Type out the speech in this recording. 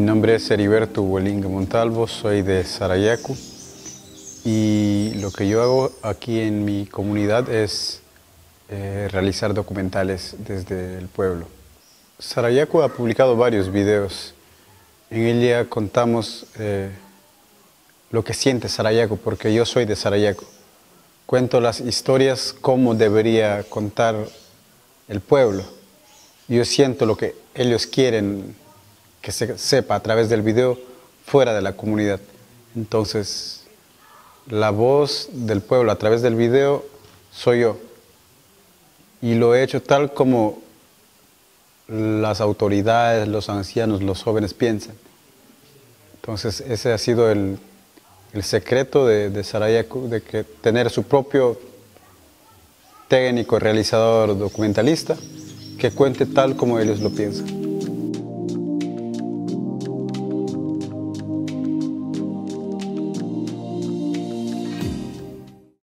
nombre es Heriberto Huelinga Montalvo, soy de Sarayacu y lo que yo hago aquí en mi comunidad es eh, realizar documentales desde el pueblo. Sarayacu ha publicado varios videos. En ella contamos eh, lo que siente Sarayacu, porque yo soy de Sarayacu. Cuento las historias como debería contar el pueblo. Yo siento lo que ellos quieren que se sepa a través del video fuera de la comunidad. Entonces, la voz del pueblo a través del video soy yo. Y lo he hecho tal como las autoridades, los ancianos, los jóvenes piensan. Entonces, ese ha sido el, secreto de, de Sarayaku, de que tener su propio técnico, realizador, documentalista, que cuente tal como ellos lo piensan.